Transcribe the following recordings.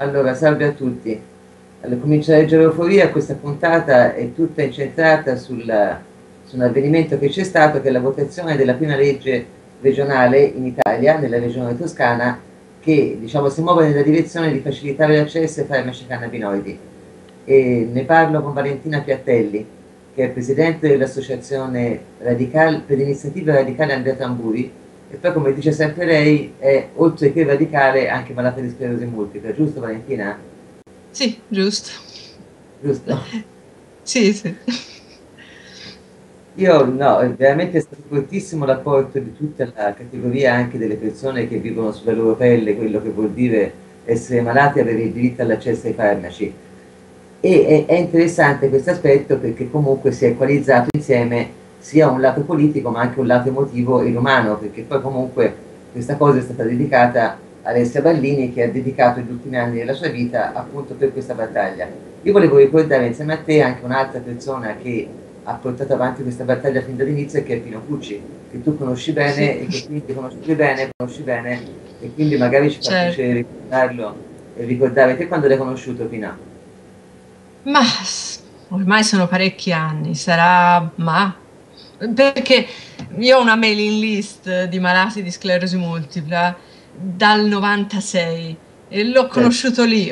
Allora, salve a tutti. Allora, comincio a leggere Euforia, questa puntata è tutta incentrata sul, su un avvenimento che c'è stato, che è la votazione della prima legge regionale in Italia, nella regione toscana, che diciamo, si muove nella direzione di facilitare l'accesso ai farmaci cannabinoidi. E ne parlo con Valentina Piattelli, che è presidente dell'associazione per l'iniziativa radicale Andrea Tamburi, e poi come dice sempre lei è oltre che radicale anche malata di sclerosi multipla, giusto Valentina? Sì, giusto. Giusto? sì, sì. Io no, veramente è stato fortissimo l'apporto di tutta la categoria anche delle persone che vivono sulla loro pelle quello che vuol dire essere malati e avere il diritto all'accesso ai farmaci. E è, è interessante questo aspetto perché comunque si è equalizzato insieme sia un lato politico ma anche un lato emotivo e umano, perché poi comunque questa cosa è stata dedicata a Alessia Ballini che ha dedicato gli ultimi anni della sua vita appunto per questa battaglia. Io volevo ricordare insieme a te anche un'altra persona che ha portato avanti questa battaglia fin dall'inizio che è Pino Cucci, che tu conosci bene sì. e che quindi conosci bene, conosci bene e quindi magari ci fa certo. piacere ricordarlo e ricordare te quando l'hai conosciuto Pino? Ma ormai sono parecchi anni, sarà ma perché io ho una mailing list di malati di sclerosi multipla dal 96 e l'ho conosciuto lì.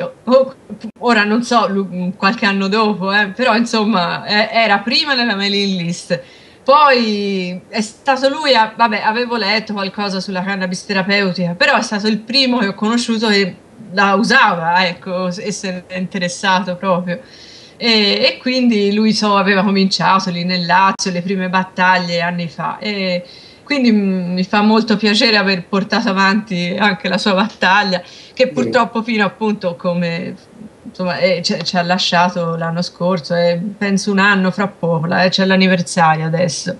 Ora non so, qualche anno dopo, eh, però insomma era prima nella mailing list. Poi è stato lui, a, vabbè, avevo letto qualcosa sulla cannabis terapeutica, però è stato il primo che ho conosciuto che la usava, ecco, e se ne è interessato proprio. E, e, quindi lui so, aveva cominciato lì nel Lazio le prime battaglie anni fa. E quindi mi fa molto piacere aver portato avanti anche la sua battaglia che purtroppo fino appunto come insomma eh, ci, ci, ha lasciato l'anno scorso e penso un anno fra poco eh, c'è l'anniversario adesso.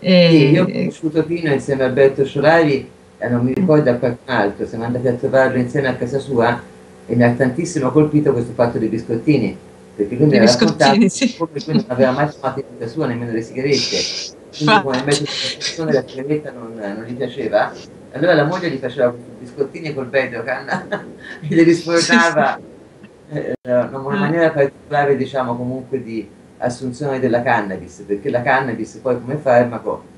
E, sì, io ho conosciuto Pino insieme a Alberto Solari e non mi ricordo a qualcun altro siamo andati a trovarlo insieme a casa sua e mi ha tantissimo colpito questo fatto dei biscottini perché lui mi aveva raccontato sì. come lui non aveva mai fumato in vita sua nemmeno le sigarette quindi come metodo di persone la sigaretta non, non, gli piaceva allora la moglie gli faceva biscottini col Bedocan e li sfornava eh, in una ah. maniera particolare diciamo comunque di assunzione della cannabis perché la cannabis poi come farmaco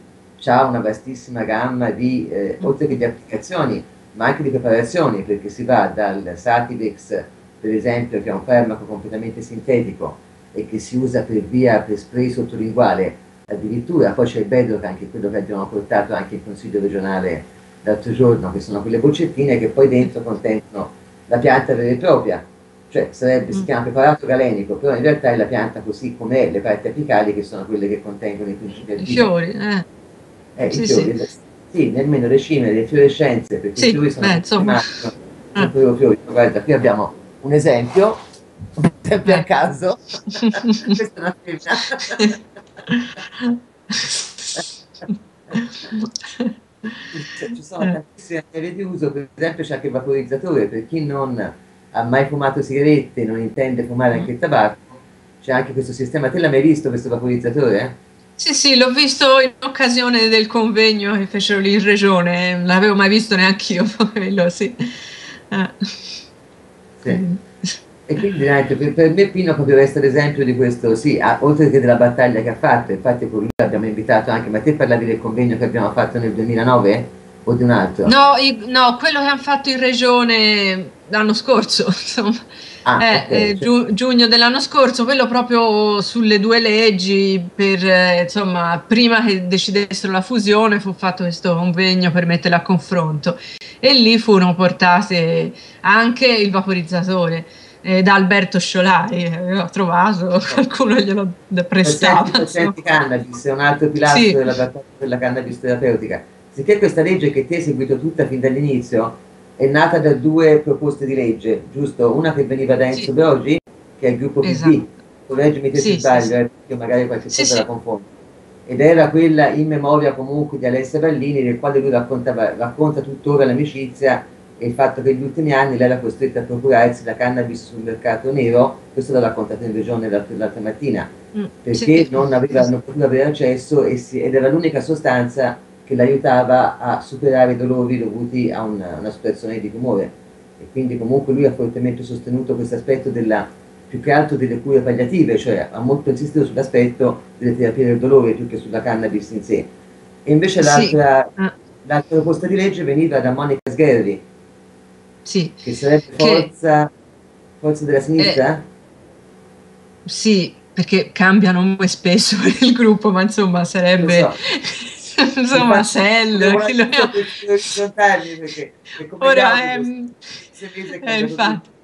ha una vastissima gamma di eh, oltre che di applicazioni ma anche di preparazioni perché si va dal Sativex per esempio, che è un farmaco completamente sintetico e che si usa per via per spray sottolinguale, addirittura poi c'è il Bedrock, anche quello che abbiamo portato anche in Consiglio regionale l'altro giorno, che sono quelle boccettine che poi dentro contengono la pianta vera e propria, cioè sarebbe, si mm. chiama preparato galenico, però in realtà è la pianta così com'è, le parti apicali che sono quelle che contengono i principi attivi. I fiori, eh. eh sì, i fiori, sì. sì, nemmeno le cime, le fiorescenze, perché sì, i fiori sono beh, insomma. Sono eh. fiori, guarda, qui abbiamo un esempio, sempre a caso, questa è una femmina. Ci sono tantissime aree di uso, per esempio c'è anche il vaporizzatore, per chi non ha mai fumato sigarette non intende fumare anche il tabacco, c'è anche questo sistema. Te l'hai mai visto questo vaporizzatore? Sì, sì, l'ho visto in occasione del convegno che fecero lì in regione, non l'avevo mai visto neanche io, quello sì. Ah. Sì. E quindi per, me Pino poteva essere esempio di questo, sì, a, oltre che della battaglia che ha fatto, infatti con lui l'abbiamo invitato anche, ma te parlavi del convegno che abbiamo fatto nel 2009 o di un altro? No, no quello che hanno fatto in regione l'anno scorso, insomma. Ah, eh, okay, eh, giu, giugno dell'anno scorso, quello proprio sulle due leggi, per, eh, insomma, prima che decidessero la fusione fu fatto questo convegno per metterla a confronto e lì furono portate anche il vaporizzatore eh, da Alberto Sciolari, aveva trovato, qualcuno glielo prestava. Pazienti cannabis è un altro pilastro sì. della, della cannabis terapeutica. Sicché questa legge che ti hai seguito tutta fin dall'inizio è nata da due proposte di legge, giusto? Una che veniva da Enzo sì. Brogi, che è il gruppo esatto. PD, correggimi te sì, se sbaglio, sì, eh, io magari qualche cosa la confondo ed era quella in memoria comunque di Alessia Ballini, del quale lui racconta tuttora l'amicizia e il fatto che negli ultimi anni lei era costretta a procurarsi la cannabis sul mercato nero, questo l'ha raccontato in regione l'altra mattina, mm, perché sì. non, aveva, non poteva avere accesso e si, ed era l'unica sostanza che l'aiutava a superare i dolori dovuti a una, una situazione di tumore. e quindi comunque lui ha fortemente sostenuto questo aspetto della, più che altro delle cure palliative, cioè ha molto insistito sull'aspetto delle terapie del dolore più che sulla cannabis in sé. E invece l'altra, sì. Ah. l'altra proposta di legge veniva da Monica Sgherri, sì. che sarebbe forza, che... forza della sinistra? Eh sì, perché cambia nome spesso il gruppo, ma insomma sarebbe... So. insomma, Sell... Ora è... Eh, infatti.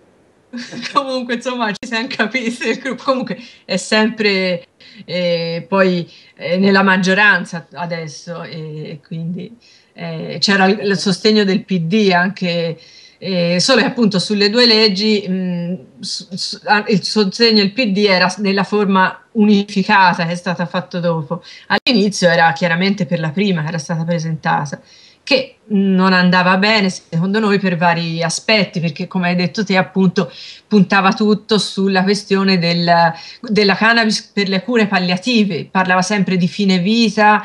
comunque insomma ci siamo capiti il gruppo comunque è sempre eh, poi eh, nella maggioranza adesso e quindi eh, c'era il, il, sostegno del PD anche eh, solo che appunto sulle due leggi mh, su, su, il sostegno del PD era nella forma unificata che è stata fatta dopo. All'inizio era chiaramente per la prima che era stata presentata, che non andava bene secondo noi per vari aspetti, perché come hai detto te appunto puntava tutto sulla questione del, della cannabis per le cure palliative, parlava sempre di fine vita,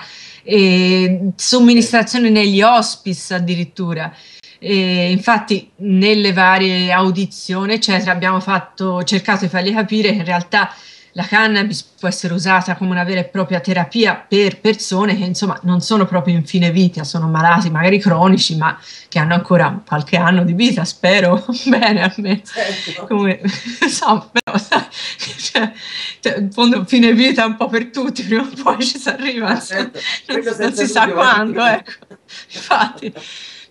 e somministrazione negli hospice addirittura. E infatti nelle varie audizioni eccetera abbiamo fatto, cercato di fargli capire che in realtà la cannabis può essere usata come una vera e propria terapia per persone che insomma non sono proprio in fine vita, sono malati magari cronici ma che hanno ancora qualche anno di vita, spero bene a me. Certo. Come, so, però cioè, cioè, in fondo fine vita un po' per tutti, prima o poi ci si arriva, certo. non, non si sa quando, ecco. Infatti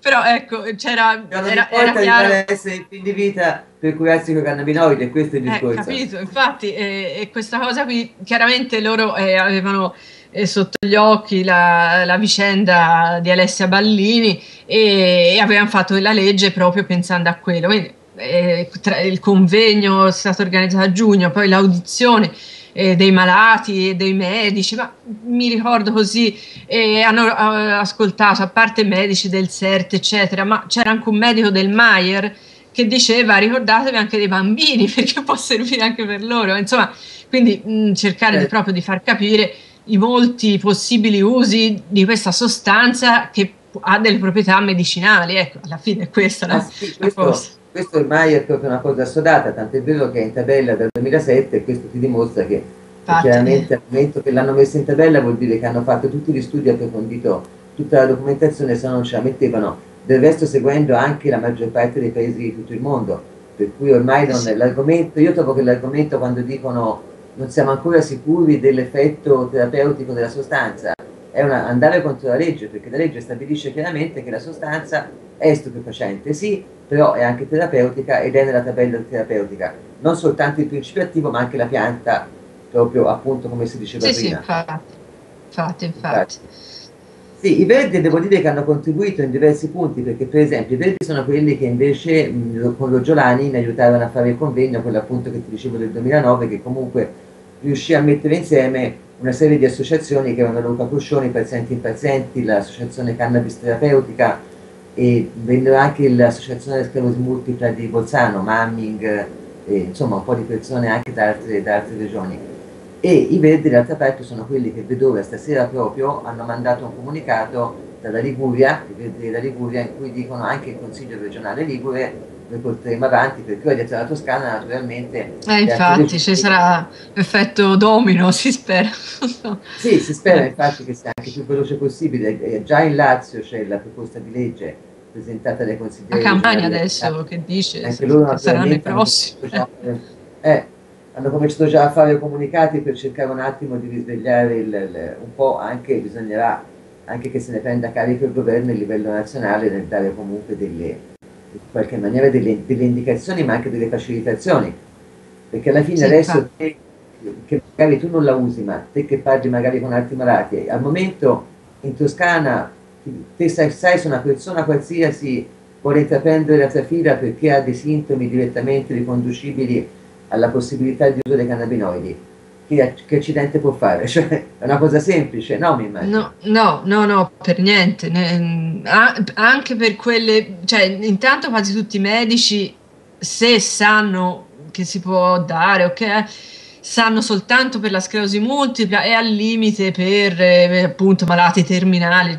però ecco, c'era... Non era, era chiaro... essere in fin di vita per curarsi con cannabinoide, questo è il eh, discorso. Capito, infatti, eh, e questa cosa qui, chiaramente loro eh, avevano eh, sotto gli occhi la, la, vicenda di Alessia Ballini e, e avevano fatto la legge proprio pensando a quello. Quindi, eh, il convegno è stato organizzato a giugno, poi l'audizione eh, dei malati e dei medici, ma mi ricordo così, eh, hanno eh, ascoltato, a parte medici del CERT, eccetera, ma c'era anche un medico del Maier che diceva ricordatevi anche dei bambini perché può servire anche per loro, insomma, quindi mh, cercare di, eh. proprio di far capire i molti possibili usi di questa sostanza che ha delle proprietà medicinali, ecco, alla fine è questa la, ah, sì, la cosa questo ormai è proprio una cosa assodata, tant'è vero che è in tabella dal 2007 e questo ti dimostra che Infatti. chiaramente al momento che l'hanno messa in tabella vuol dire che hanno fatto tutti gli studi, approfondito tutta la documentazione, se no non ce la mettevano, del resto seguendo anche la maggior parte dei paesi di tutto il mondo, per cui ormai non è l'argomento, io trovo che l'argomento quando dicono non siamo ancora sicuri dell'effetto terapeutico della sostanza, è una, andare contro la legge, perché la legge stabilisce chiaramente che la sostanza è stupefacente, sì, però è anche terapeutica ed è nella tabella terapeutica, non soltanto il principio attivo ma anche la pianta, proprio appunto come si diceva sì, prima. Sì, infatti, infatti, infatti. Sì, i verdi devo dire che hanno contribuito in diversi punti, perché per esempio i verdi sono quelli che invece mh, con lo Giolani mi aiutarono a fare il convegno, quello appunto che ti dicevo del 2009, che comunque riuscì a mettere insieme una serie di associazioni che erano Luca Cuscioni, Pazienti Impazienti, l'associazione Cannabis Terapeutica e vennero anche l'associazione della sclerosi multipla di Bolzano, Mamming, e, insomma un po' di persone anche da altre, da altre regioni. E i Verdi d'altra parte sono quelli che vedo stasera proprio hanno mandato un comunicato dalla Liguria, i Verdi della Liguria, in cui dicono anche il Consiglio regionale Ligure noi porteremo avanti perché ora dietro la Toscana naturalmente eh, infatti ci sarà effetto domino si spera sì si spera infatti che sia anche più veloce possibile già in Lazio c'è la proposta di legge presentata dai consiglieri a Campania adesso che dice anche loro che saranno i prossimi. eh, hanno cominciato già a fare comunicati per cercare un attimo di risvegliare il, il, un po' anche bisognerà anche che se ne prenda carico il governo a livello nazionale nel dare comunque delle in qualche maniera delle, delle, indicazioni ma anche delle facilitazioni. Perché alla fine sì, adesso te, che magari tu non la usi ma te che parli magari con altri malati al momento in Toscana te sai, se una persona qualsiasi vuole intraprendere la trafila perché ha dei sintomi direttamente riconducibili alla possibilità di uso dei cannabinoidi che, che, accidente può fare? Cioè, è una cosa semplice, no? Mi immagino. No, no, no, no per niente. Ne, anche per quelle, cioè, intanto quasi tutti i medici, se sanno che si può dare, ok? Sanno soltanto per la sclerosi multipla e al limite per eh, appunto malati terminali.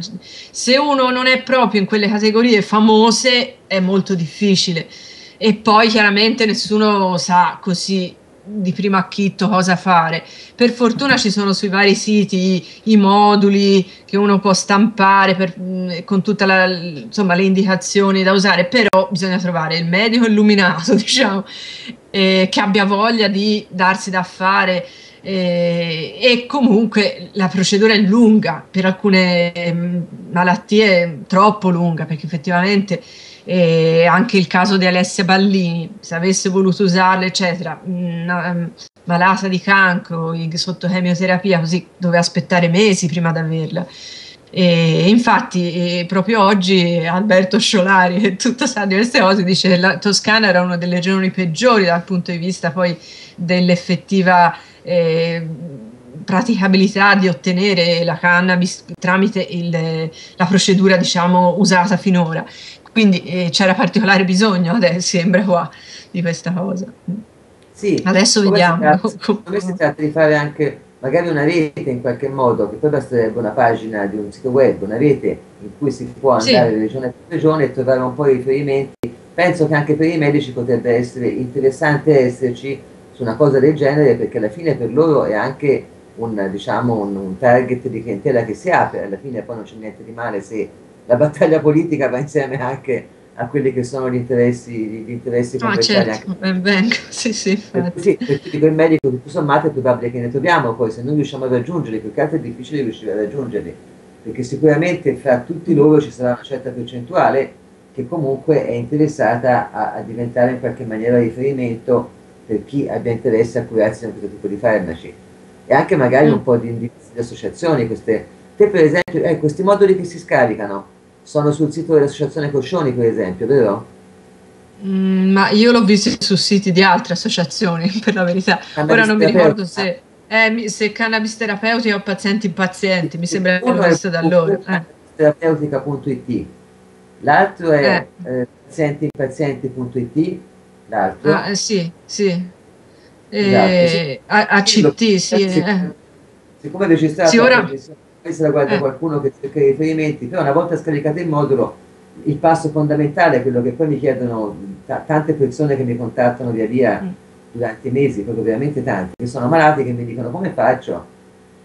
Se uno non è proprio in quelle categorie famose è molto difficile e poi chiaramente nessuno sa così di primo acchitto cosa fare. Per fortuna ci sono sui vari siti i, i moduli che uno può stampare per, mm, con tutte le indicazioni da usare, però bisogna trovare il medico illuminato, diciamo, eh, che abbia voglia di darsi da fare. Eh, e comunque la procedura è lunga, per alcune eh, malattie troppo lunga, perché effettivamente e anche il caso di Alessia Ballini, se avesse voluto usarla, eccetera, una, mm, malata di cancro sotto chemioterapia, così doveva aspettare mesi prima di averla. E infatti, proprio oggi Alberto Sciolari, tutto sa di queste cose, dice che la Toscana era una delle regioni peggiori dal punto di vista poi dell'effettiva eh, praticabilità di ottenere la cannabis tramite il, la procedura diciamo usata finora. Quindi eh, c'era particolare bisogno, adesso sembra qua, di questa cosa. Sì, adesso vediamo. Secondo me si tratta di fare anche magari una rete in qualche modo, che poi basterebbe una pagina di un sito web, una rete in cui si può andare sì. regione per regione e trovare un po' i riferimenti. Penso che anche per i medici potrebbe essere interessante esserci su una cosa del genere perché alla fine per loro è anche un, diciamo, un, un target di clientela che si apre, alla fine poi non c'è niente di male se la battaglia politica va insieme anche a quelli che sono gli interessi, gli interessi ah, certo, ben venga, sì, sì, infatti. Sì, perché dico il medico tutto sommato è probabile che ne troviamo poi, se non riusciamo a raggiungerli, più che altro è difficile riuscire a raggiungerli, perché sicuramente fra tutti loro ci sarà una certa percentuale che comunque è interessata a, a diventare in qualche maniera riferimento per chi abbia interesse a curarsi di questo tipo di farmaci. E anche magari mm. un po' di indirizzi di associazioni, queste, te per esempio, eh, questi moduli che si scaricano, sono sul sito dell'associazione Coscioni, per esempio, vero? Mm, ma io l'ho visto su siti di altre associazioni, per la verità. Cannabis Ora non mi ricordo se, eh, se cannabis terapeutica o pazienti impazienti, mi sembra che l'ho visto da loro. Eh. Terapeutica.it, l'altro è eh. eh pazientiimpazienti.it, l'altro. Ah, eh, sì, sì. Eh, ACT, sì. Eh. Siccome è registrato, sì, ora se la guarda eh. qualcuno che cerca i riferimenti, però una volta scaricato il modulo, il passo fondamentale è quello che poi mi chiedono t- tante persone che mi contattano via via mm. durante i mesi, proprio veramente tanti, che sono malati, che mi dicono come faccio?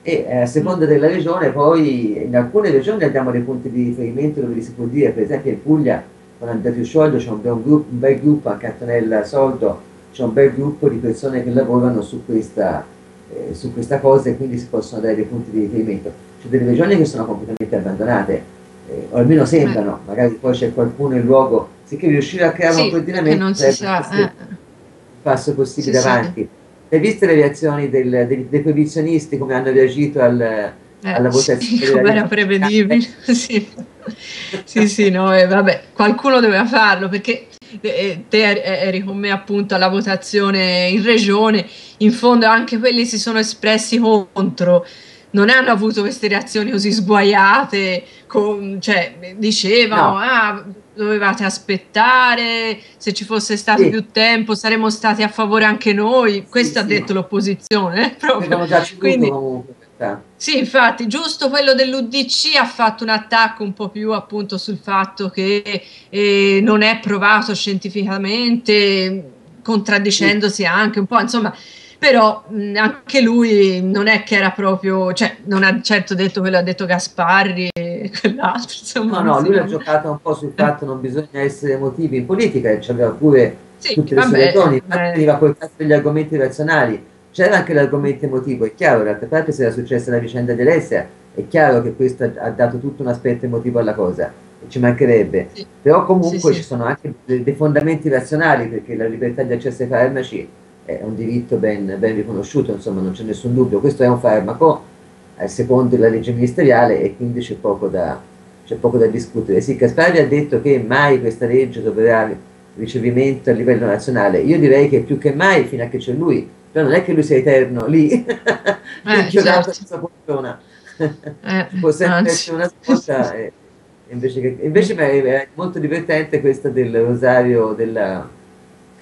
E eh, a seconda mm. della regione, poi in alcune regioni abbiamo dei punti di riferimento dove si può dire, per esempio in Puglia, con Andrea Fiuscioglio c'è un bel, gruppo, un bel gruppo, anche Antonella Soldo, c'è un bel gruppo di persone che lavorano su questa, eh, su questa cosa e quindi si possono dare dei punti di riferimento c'è delle regioni che sono completamente abbandonate, eh, o almeno sembrano, eh. magari poi c'è qualcuno in luogo, sicché riuscire a creare sì, un coordinamento non si sa, eh. passo possibile avanti. Sì. Hai visto le reazioni del, dei, dei proibizionisti, come hanno reagito al, eh, alla votazione? Sì, come era prevedibile, sì. sì, sì, no, eh, vabbè, qualcuno doveva farlo perché eh, te eri con me appunto alla votazione in regione, in fondo anche quelli si sono espressi contro non hanno avuto queste reazioni così sguaiate, con, cioè dicevano, no. ah, dovevate aspettare, se ci fosse stato sì. più tempo saremmo stati a favore anche noi, questo sì, ha sì. detto l'opposizione. Eh, proprio. Quindi. Sì, infatti, giusto quello dell'UDC ha fatto un attacco un po' più appunto sul fatto che eh, non è provato scientificamente, contraddicendosi anche un po', insomma, però mh, anche lui non è che era proprio, cioè non ha certo detto quello che ha detto Gasparri e quell'altro. Insomma, no, no, lui ha giocato un po' sul fatto che non bisogna essere emotivi in politica e c'aveva pure sì, tutte le sue ragioni, infatti veniva col caso degli argomenti razionali. C'era anche l'argomento emotivo, è chiaro, d'altra parte se era successa la vicenda di Alessia, è chiaro che questo ha dato tutto un aspetto emotivo alla cosa, ci mancherebbe, sì. però comunque sì, ci sono anche dei fondamenti razionali perché la libertà di accesso ai farmaci è un diritto ben, ben riconosciuto, insomma non c'è nessun dubbio, questo è un farmaco eh, secondo la legge ministeriale e quindi c'è poco da, c'è poco da discutere. Sì, Caspari ha detto che mai questa legge troverà ricevimento a livello nazionale, io direi che più che mai fino a che c'è lui, però non è che lui sia eterno lì, eh, certo. questa poltrona, eh, può sempre essere una scusa. E, invece, che, invece è molto divertente questa del rosario della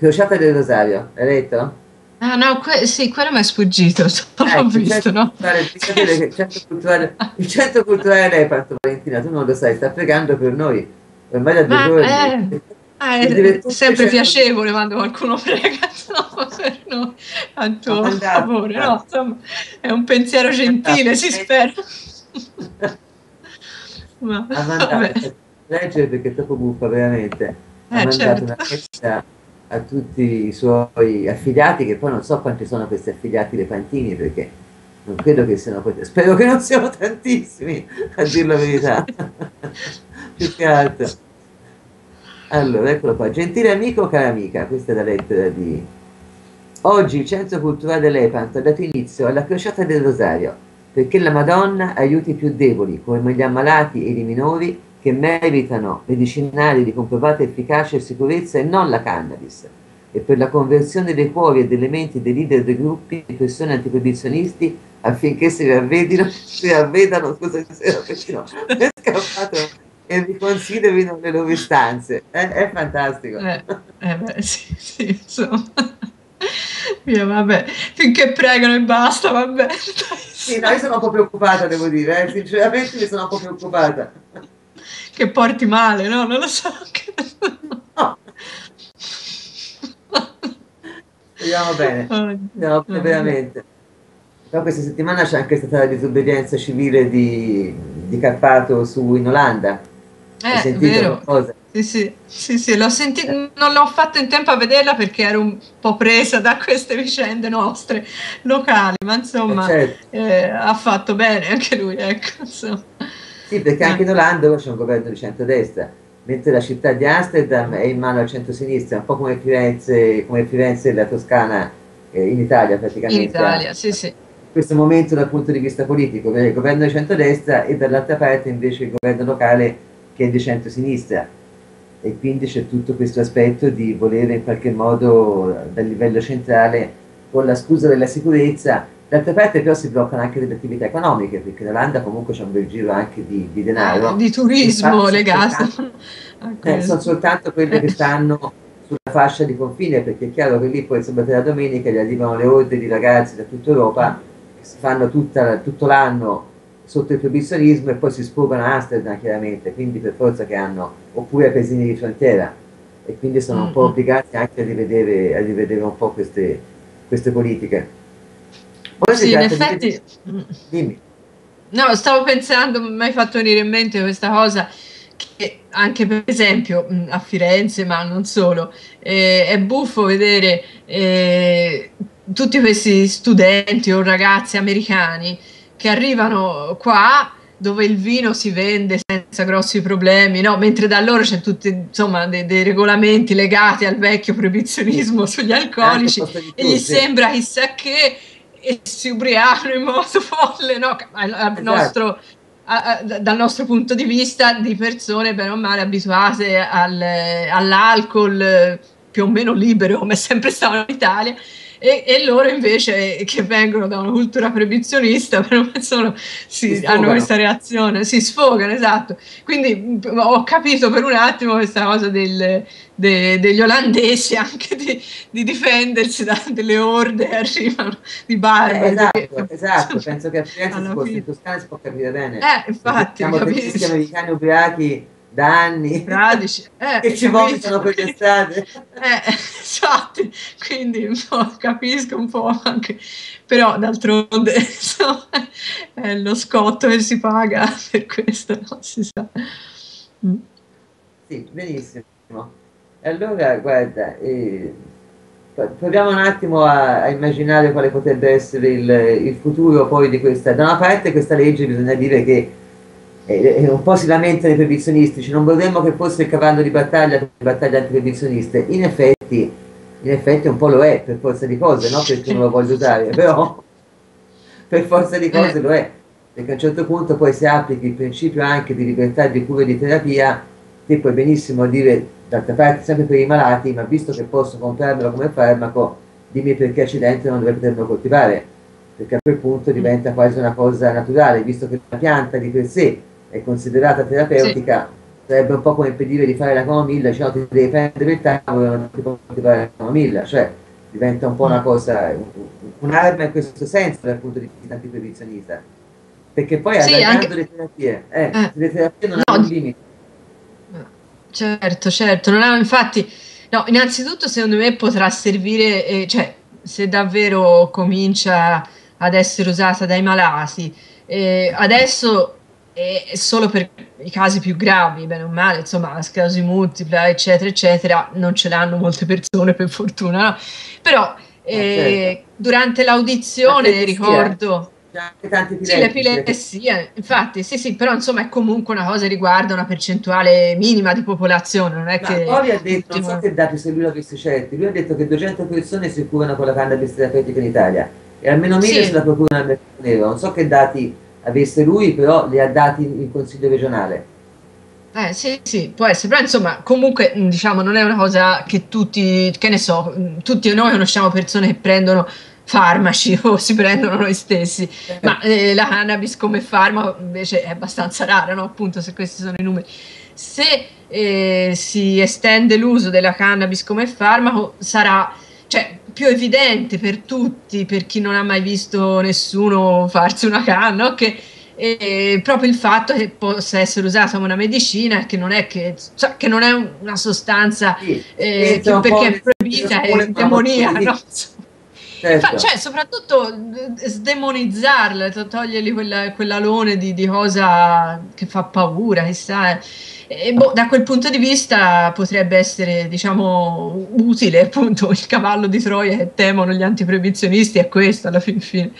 Crociata del Rosario, hai detto? Ah no, que- sì, quello mi è sfuggito, eh, l'ho visto, no? il, centro culturale, il centro culturale Reparto, Valentina, tu non lo sai, sta pregando per noi, ormai da due giorni. Eh, è sempre piacevole quando qualcuno prega no, per noi a tuo favore, no? Insomma, è un pensiero gentile, si spera. Ma, mandato leggere perché è troppo buffa veramente. Ha eh, mandato certo. una lettera a tutti i suoi affiliati, che poi non so quanti sono questi affiliati dei Pantini, perché non credo che siano spero che non siano tantissimi, a dir la verità. Più che altro. Allora, eccolo qua. Gentile amico, cara amica, questa è la lettera di... Oggi il Centro Culturale dell'Epanto ha dato inizio alla crociata del Rosario, perché la Madonna aiuti i più deboli, come gli ammalati e i minori, che meritano medicinali di comprovata efficacia e sicurezza e non la cannabis, e per la conversione dei cuori e delle menti dei leader dei gruppi di persone antiproibizionisti affinché si ravvedino, si ravvedano, scusa, si ravvedino, è scappato e riconsiderino le loro stanze. È, è fantastico. Eh, eh beh, sì, sì, insomma. Io, vabbè, finché pregano e basta, vabbè. Sì, no, io sono un po' preoccupata, devo dire, eh. sinceramente mi sono un po' preoccupata. Che porti male, no? Non lo so. No. Speriamo bene, no, veramente. Però questa settimana c'è anche stata la disobbedienza civile di, di Carpato su in Olanda eh, vero. Sì, sì, sì, sì, l'ho sentito, non l'ho fatto in tempo a vederla perché ero un po' presa da queste vicende nostre locali, ma insomma eh, certo. eh, ha fatto bene anche lui, ecco. Insomma. Sì, perché anche in eh. Olanda c'è un governo di centrodestra, mentre la città di Amsterdam è in mano al centro-sinistra, un po' come Firenze, come Firenze e la Toscana eh, in Italia praticamente. In Italia, sì, sì. In questo momento dal punto di vista politico, il governo di centrodestra e dall'altra parte invece il governo locale che è di centro-sinistra e quindi c'è tutto questo aspetto di volere in qualche modo dal livello centrale con la scusa della sicurezza d'altra parte però si bloccano anche delle attività economiche perché l'Olanda comunque c'è un bel giro anche di, di denaro. Eh, di turismo legato. eh, sono soltanto quelle che stanno sulla fascia di confine perché è chiaro che lì poi sabato e la domenica gli arrivano le orde di ragazzi da tutta Europa che si fanno tutta, tutto l'anno sotto il proibizionismo e poi si sfogano a Amsterdam chiaramente, quindi per forza che hanno, oppure ai paesini di frontiera e quindi sono un po' obbligati anche a rivedere, a rivedere un po' queste, queste politiche. Poi sì, in effetti... Di... Dimmi. No, stavo pensando, mi hai fatto venire in mente questa cosa che anche per esempio a Firenze, ma non solo, eh, è buffo vedere eh, tutti questi studenti o ragazzi americani che arrivano qua dove il vino si vende senza grossi problemi, no? mentre da loro c'è tutti insomma dei, dei regolamenti legati al vecchio proibizionismo sugli alcolici e gli sembra chissà che e si ubriacano in modo folle no? al, esatto. nostro, a, a, dal nostro punto di vista di persone bene o male abituate al, all'alcol più o meno libero come è sempre stato in Italia e, e, loro invece che vengono da una cultura proibizionista sono, si, hanno questa reazione, si sfogano, esatto. Quindi ho capito per un attimo questa cosa del, de, degli olandesi anche di, di, difendersi da delle orde che arrivano di barbari. Eh, esatto, esatto, penso che a Firenze si può, in Toscana si può capire bene. Eh, infatti, siamo tantissimi americani ubriachi da anni Radici, eh, che ci vomitano per le strade. Eh, esatto, quindi un po' capisco un po' anche, però d'altronde insomma, è lo scotto che si paga per questo, non si sa. Mm. Sì, benissimo. E allora, guarda, eh, proviamo un attimo a, a, immaginare quale potrebbe essere il, il futuro poi di questa. Da una parte questa legge bisogna dire che eh, un po' si lamentano i proibizionisti, non vorremmo che fosse il cavallo di battaglia per le battaglie in effetti, in effetti un po' lo è per forza di cose, non perché non lo voglio usare, però per forza di cose eh. lo è, perché a un certo punto poi si applica il principio anche di libertà di cura e di terapia, che puoi benissimo dire, d'altra parte sempre per i malati, ma visto che posso comprarmelo come farmaco, dimmi perché accidente non dovrei poterlo coltivare, perché a quel punto diventa quasi una cosa naturale, visto che la pianta di per sé è considerata terapeutica, sì. sarebbe un po' come impedire di fare la camomilla, cioè no, ti devi prendere il tavolo e non ti puoi fare la camomilla, cioè diventa un po' una mm. cosa, un'arma in questo senso dal punto di vista antiproibizionista. Perché poi sì, anche... le terapie, eh, eh. le terapie non no, hanno limiti. Certo, certo, non ha, infatti, no, innanzitutto secondo me potrà servire, eh, cioè se davvero comincia ad essere usata dai malati, eh, adesso è solo per i casi più gravi, bene o male, insomma, la sclerosi multipla, eccetera, eccetera, non ce l'hanno molte persone per fortuna, no? però eh, certo. durante l'audizione ricordo anche tanti sì, l'epilessia, infatti, sì, sì, però insomma è comunque una cosa che riguarda una percentuale minima di popolazione, non è Ma che... Poi ha detto, non so che dati se lui l'avesse certi, lui ha detto che 200 persone si curano con la cannabis terapeutica in Italia e almeno 1000 sì. se la procurano al mercato nero, non so che dati avesse lui, però li ha dati il Consiglio regionale. Eh sì, sì, può essere, però insomma, comunque diciamo non è una cosa che tutti, che ne so, tutti noi conosciamo persone che prendono farmaci o si prendono noi stessi, ma eh, la cannabis come farmaco invece è abbastanza rara, no? appunto se questi sono i numeri. Se eh, si estende l'uso della cannabis come farmaco sarà cioè, più evidente per tutti, per chi non ha mai visto nessuno farsi una canna, che e proprio il fatto che possa essere usata come una medicina che non è, che, cioè, che non è una sostanza sì, eh, che perché è proibita è demonia no? Certo. cioè, soprattutto sdemonizzarla, togliergli quella, quell'alone di, di, cosa che fa paura, chissà. E, boh, da quel punto di vista potrebbe essere, diciamo, utile appunto il cavallo di Troia che temono gli antiproibizionisti, è questo alla fin fine.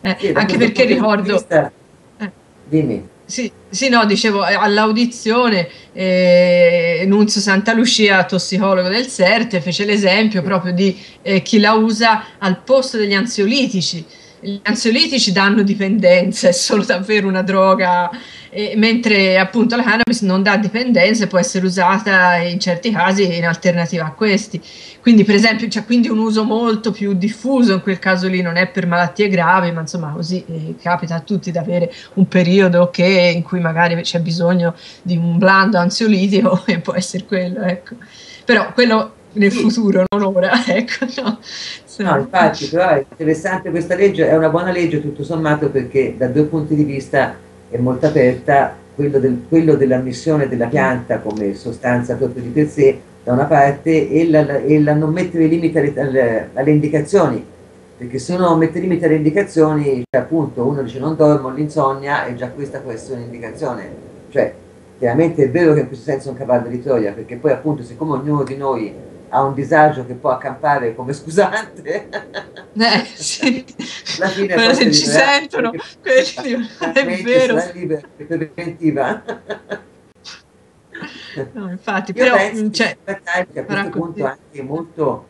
Eh, sì, anche perché ricordo... Vista... Eh. Dimmi. Sì, sì, no, dicevo, eh, all'audizione eh, Nunzio Santa Lucia, tossicologo del CERT, fece l'esempio proprio di eh, chi la usa al posto degli ansiolitici. Gli ansiolitici danno dipendenza, è solo davvero una droga e, mentre appunto la cannabis non dà dipendenza e può essere usata in certi casi in alternativa a questi. Quindi, per esempio, c'è quindi un uso molto più diffuso in quel caso lì, non è per malattie gravi, ma insomma così eh, capita a tutti di avere un periodo che, in cui magari c'è bisogno di un blando ansiolitico e può essere quello, ecco. Però quello nel futuro, non ora, ecco. No. no, infatti, però è interessante questa legge, è una buona legge tutto sommato perché da due punti di vista è molto aperta, quello, del, quello dell'ammissione della pianta come sostanza proprio di per sé da una parte e la, e la non mettere limite alle, alle, alle, indicazioni, perché se uno mette limite alle indicazioni, cioè appunto uno dice non dormo, l'insonnia e già questa può essere un'indicazione, cioè chiaramente è vero che in questo senso è un cavallo di Troia, perché poi appunto siccome ognuno di noi ha un disagio che può accampare come scusante. Eh, sì. Alla fine Però se ci sentono, quelli, è vero. preventiva. No, infatti, Io però penso cioè, che a questo punto anche molto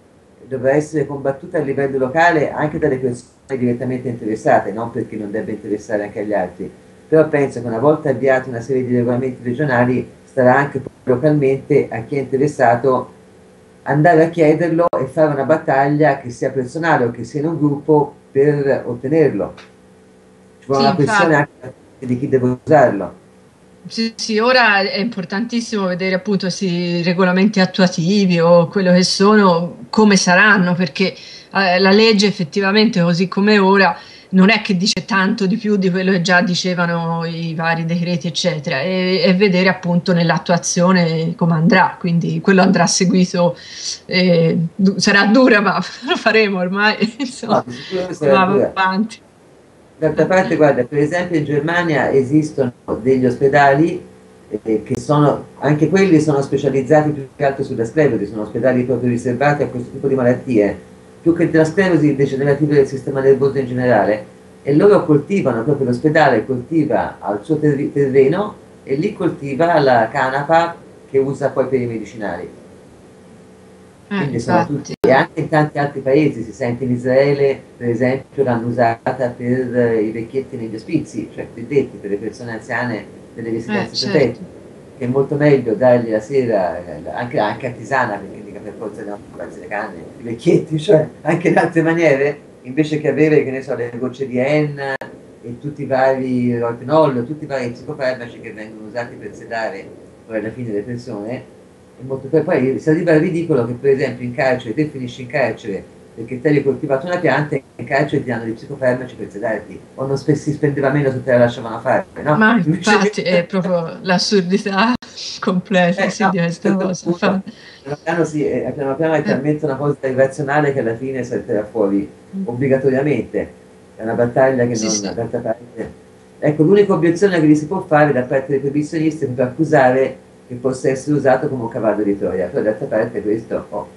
dovrà essere combattuta a livello locale anche dalle persone direttamente interessate, non perché non debba interessare anche agli altri. Però penso che una volta avviati una serie di regolamenti regionali starà anche localmente a chi è interessato andare a chiederlo e fare una battaglia che sia personale o che sia in un gruppo per ottenerlo. Ci vuole sì, una questione anche di chi deve usarlo. Sì, sì, ora è importantissimo vedere appunto i regolamenti attuativi o quello che sono, come saranno, perché eh, la legge effettivamente così come ora non è che dice tanto di più di quello che già dicevano i vari decreti, eccetera, e, e vedere appunto nell'attuazione come andrà. Quindi quello andrà seguito, eh, du- sarà dura, ma lo faremo ormai. Insomma, no, avanti. D'altra parte, guarda, per esempio in Germania esistono degli ospedali eh, che sono, anche quelli sono specializzati più che altro sulla sclerosi, sono ospedali proprio riservati a questo tipo di malattie più che della sclerosi degenerativa del sistema nervoso in generale e loro coltivano, proprio l'ospedale coltiva al suo terreno e lì coltiva la canapa che usa poi per i medicinali. Eh, Quindi sono tutti, e anche in tanti altri paesi, si sente in Israele per esempio l'hanno usata per i vecchietti negli ospizi, cioè per detti, per le persone anziane delle residenze eh, certo. che è molto meglio dargli la sera, eh, anche, anche artigiana, perché per forza di farsi le canne, i vecchietti, cioè anche in altre maniere, invece che avere, che ne so, le gocce di N e tutti i vari roipinol, tutti i vari psicofarmaci che vengono usati per sedare poi alla fine le persone, molto, poi, poi si arriva al ridicolo che per esempio in carcere, te finisci in carcere perché te hai coltivato una pianta e in carcere ti danno dei psicofarmaci per sedarti, o non si spendeva meno se te la lasciavano fare, no? Ma infatti è proprio l'assurdità completa eh, sì, no, di questa cosa. Piano piano, sì, eh, piano piano è talmente una cosa irrazionale che alla fine salterà fuori mm. obbligatoriamente. È una battaglia che sì, non... Sì. D'altra parte... Ecco, l'unica obiezione che gli si può fare da parte dei proibizionisti è per accusare che possa essere usato come un cavallo di Troia, però d'altra parte questo, oh,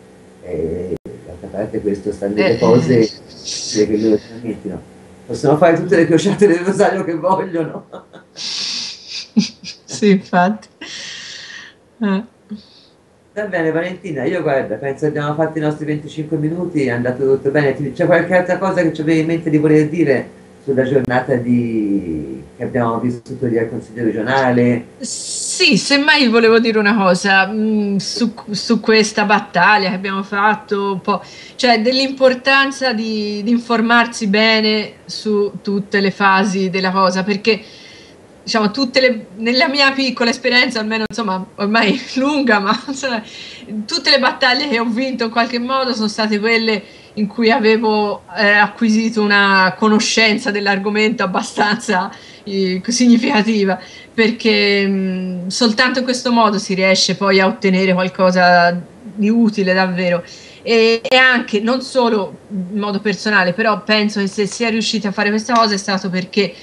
eh, d'altra parte questo sta nelle eh, cose eh. che loro trasmettono. Possono fare tutte le crociate del rosario che vogliono. sì, infatti. Eh. Va bene Valentina, io guarda, penso che abbiamo fatto i nostri 25 minuti, è andato tutto bene. C'è qualche altra cosa che ci avevi in mente di voler dire sulla giornata di... che abbiamo vissuto di al Consiglio regionale? Sì, semmai volevo dire una cosa mh, mm, su, su, questa battaglia che abbiamo fatto, un po', cioè dell'importanza di, di informarsi bene su tutte le fasi della cosa, perché diciamo, tutte le, nella mia piccola esperienza, almeno insomma, ormai lunga, ma insomma, tutte le battaglie che ho vinto in qualche modo sono state quelle in cui avevo eh, acquisito una conoscenza dell'argomento abbastanza eh, significativa, perché mh, soltanto in questo modo si riesce poi a ottenere qualcosa di utile davvero. E, e, anche non solo in modo personale, però penso che se si è riusciti a fare questa cosa è stato perché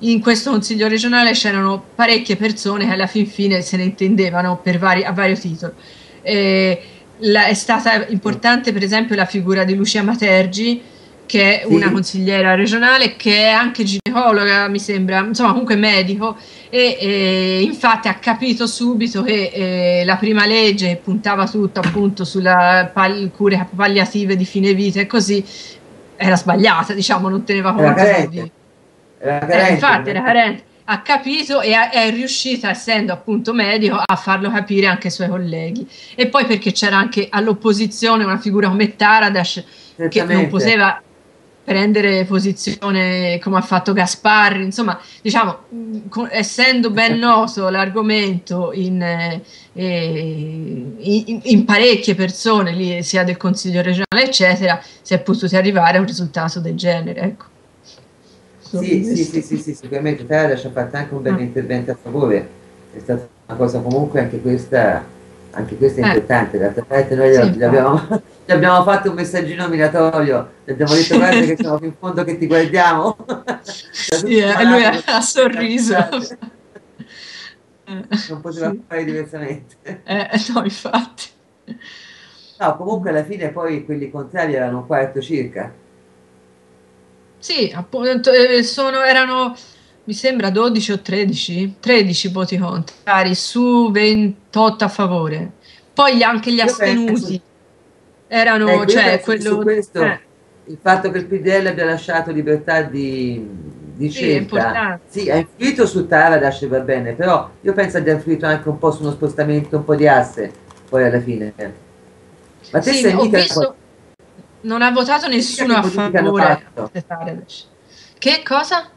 in questo consiglio regionale c'erano parecchie persone che alla fin fine se ne intendevano vari, a vario titolo. Eh, la, è stata importante per esempio la figura di Lucia Matergi, che è sì. una consigliera regionale, che è anche ginecologa, mi sembra, insomma comunque medico, e, e infatti ha capito subito che eh, la prima legge puntava tutto appunto sulle pal- cure palliative di fine vita e così era sbagliata, diciamo, non teneva conto di eh, infatti era carente. Ha capito e è, è riuscita, essendo appunto medico, a farlo capire anche ai suoi colleghi. E poi perché c'era anche all'opposizione una figura come Taradash che non poteva prendere posizione come ha fatto Gasparri, insomma, diciamo, con, essendo ben noto l'argomento in, eh, in, in, parecchie persone, lì, sia del Consiglio regionale, eccetera, si è potuti arrivare a un risultato del genere. Ecco. Sì, sì, sì, sì, sì, sicuramente Tara ci ha fatto anche un bel ah. intervento a favore, è stata una cosa comunque anche questa, anche questa è eh. importante, d'altra parte noi gli, abbiamo, abbiamo, fatto un messaggino minatorio, gli abbiamo detto guarda che siamo in fondo che ti guardiamo. sì, e eh, lui ha, sorriso. non poteva fare diversamente. Eh, no, infatti. No, comunque alla fine poi quelli contrari erano un quarto circa. Sì, appunto, eh, sono, erano, mi sembra 12 o 13, 13 voti contrari su 28 a favore. Poi anche gli astenuti erano, ecco, cioè, quello, questo, eh. il fatto che il PDL abbia lasciato libertà di, di scelta, sì, sì, ha influito su Taradash va bene, però io penso abbia influito anche un po' su uno spostamento un po' di asse, poi alla fine. Ma te sì, sei mica... Visto non ha votato nessuno a favore. Che cosa?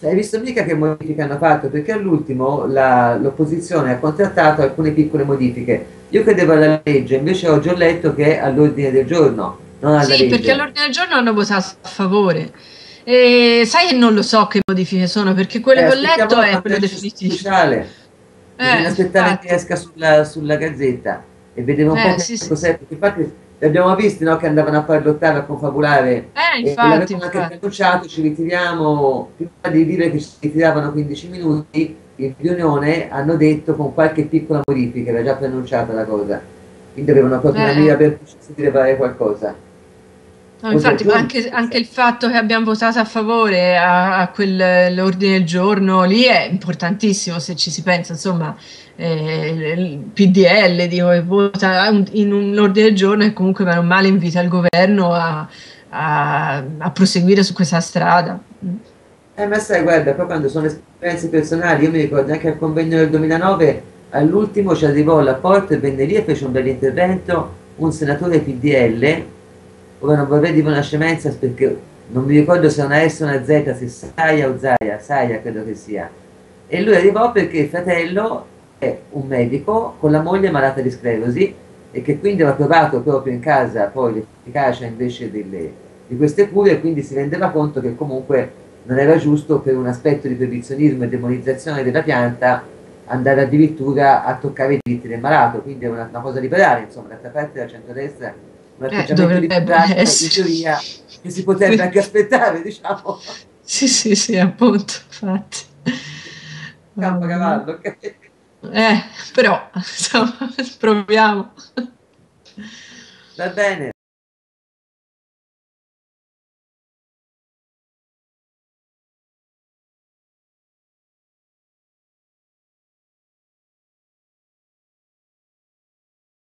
Hai visto mica che modifiche hanno fatto? Perché all'ultimo la, l'opposizione ha contrattato alcune piccole modifiche. Io credevo alla legge, invece oggi ho letto che è all'ordine del giorno, non alla sì, legge. perché all'ordine del giorno hanno votato a favore. E sai che non lo so che modifiche sono, perché quello eh, che ho letto è quello definitivo. Ufficiale. Eh, Bisogna aspettare infatti. che esca sulla, sulla gazzetta e vedere un eh, po' sì, cos'è. Sì. Perché infatti li abbiamo visti no, che andavano a parlottare, a confabulare. Eh, infatti, e l'avevano anche annunciato ci ritiriamo prima di dire che ci ritiravano 15 minuti in riunione hanno detto con qualche piccola modifica era già preannunciata la cosa. Quindi avevano proprio eh. una mira per dire fare qualcosa No, infatti, anche, anche, il fatto che abbiamo votato a favore a, a quell'ordine del giorno lì è importantissimo se ci si pensa, insomma, eh, il PDL dico, che vota in un ordine del giorno e comunque meno male invita il governo a, a, a proseguire su questa strada. Eh, ma sai, guarda, poi quando sono esperienze personali, io mi ricordo anche al convegno del 2009, all'ultimo ci arrivò alla porta e venne lì e fece un bel intervento un senatore PDL ora non vorrei dire una scemenza perché non mi ricordo se è una S o una Z, se Saia o Zaia, Saia credo che sia. E lui arrivò perché il fratello è un medico con la moglie malata di sclerosi e che quindi aveva provato proprio in casa poi l'efficacia invece delle, di queste cure e quindi si rendeva conto che comunque non era giusto per un aspetto di proibizionismo e demonizzazione della pianta andare addirittura a toccare i diritti del malato, quindi è una, una cosa liberale, insomma, da parte della centrodestra un Eh, atteggiamento dovrebbe liberale in essere. teoria che si potrebbe anche aspettare, diciamo, Sì, sì, sì, appunto, infatti. campocavallo, ok? Eh, però, insomma, proviamo. Va bene,